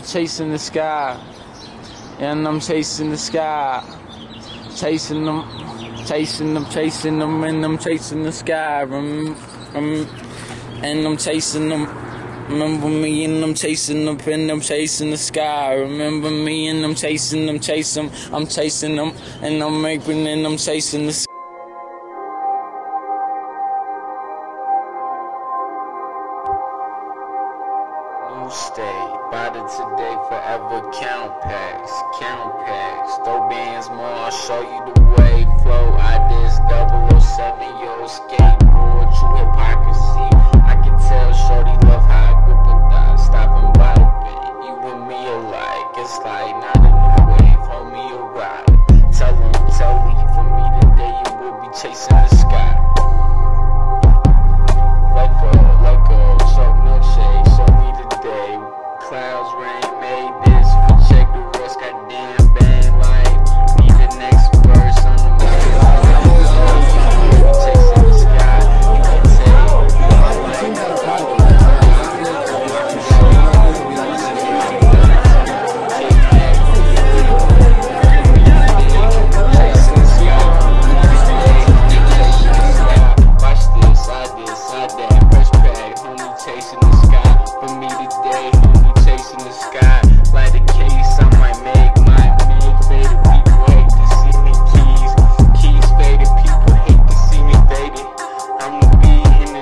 Chasing the sky, and I'm chasing the sky, chasing them, chasing them, chasing them, and I'm chasing the sky, and I'm chasing them. Remember me and I'm chasing them, and I'm chasing the sky. Remember me and I'm chasing them, chase them, I'm chasing them, and I'm making and I'm chasing the sky. Bought it today, forever count packs, count packs. Throw bands more, I'll show you the way. Flow, I did 007, yo, skateboard, true hypocrisy.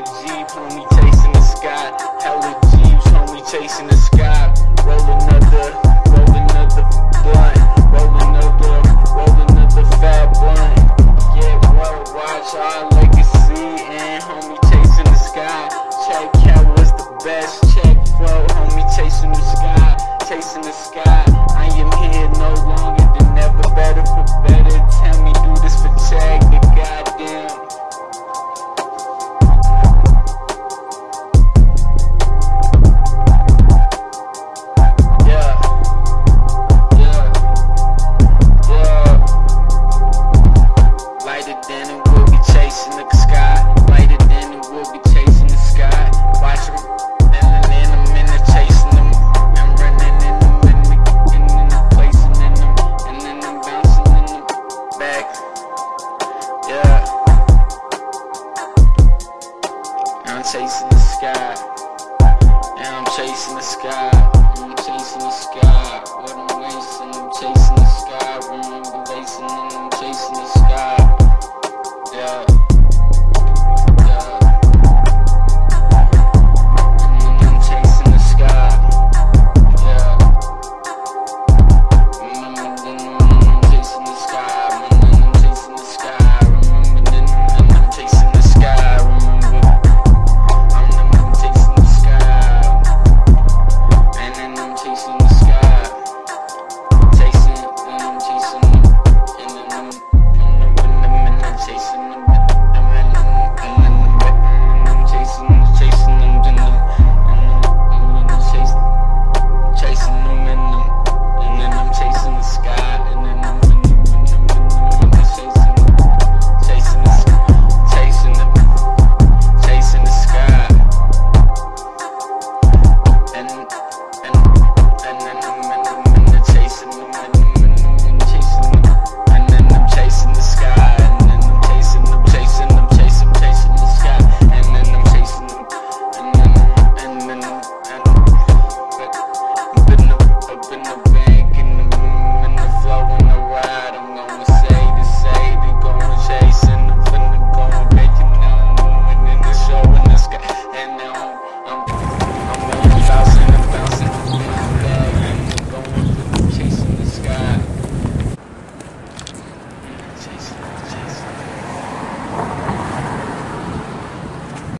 a Jeep, homie chasing the sky. Hella Jeeps, homie chasing the sky. Roll another, roll another blunt. Roll another, roll another fat blunt. Yeah, bro, watch our legacy and homie chasing the sky. Check out what's the best. Check flow, homie chasing the sky, chasing the sky. I am here no longer than never, better for better. standing